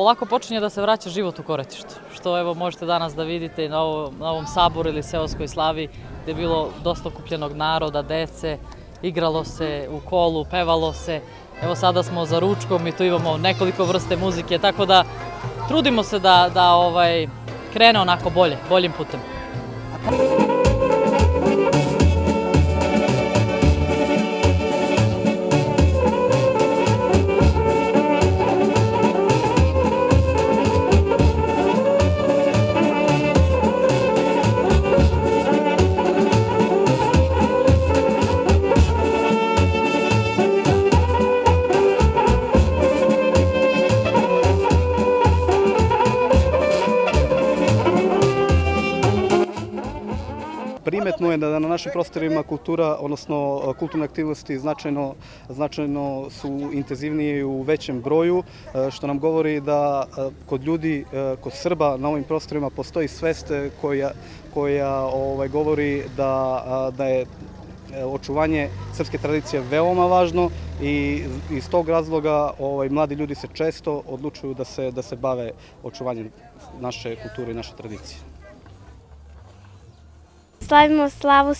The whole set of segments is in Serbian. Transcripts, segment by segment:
Polako počinje da se vraća život u Koretištu, što evo možete danas da vidite na, ovo, na ovom saboru ili seoskoj slavi, gde je bilo dosta okupljenog naroda, dece, igralo se u kolu, pevalo se. Evo sada smo za ručkom i tu imamo nekoliko vrste muzike, tako da trudimo se da, da ovaj, krene onako bolje, boljim putem. Primetno je da na našim prostorima kultura, odnosno kulturne aktivnosti značajno, značajno su intenzivnije u većem broju, što nam govori da kod ljudi, kod Srba na ovim prostorima postoji svest koja, koja ovaj, govori da, da je očuvanje srpske tradicije veoma važno i iz tog razloga ovaj, mladi ljudi se često odlučuju da se, da se bave očuvanjem naše kulture i naše tradicije slavimo slavu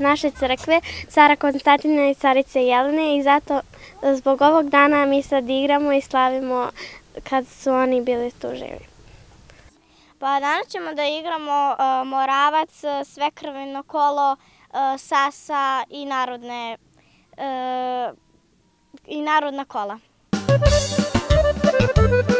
naše crkve, cara Konstantina i carice Jelene i zato zbog ovog dana mi sad igramo i slavimo kad su oni bili tu živi. Pa danas ćemo da igramo uh, Moravac, Svekrveno kolo, uh, Sasa i narodne i narodna kola. Muzika